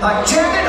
Like Janet, I